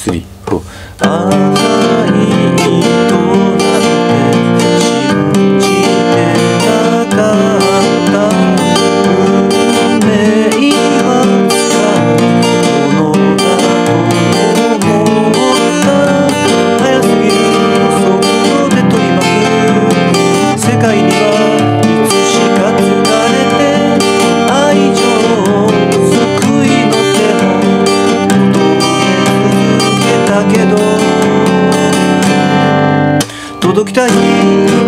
3、4。届きたい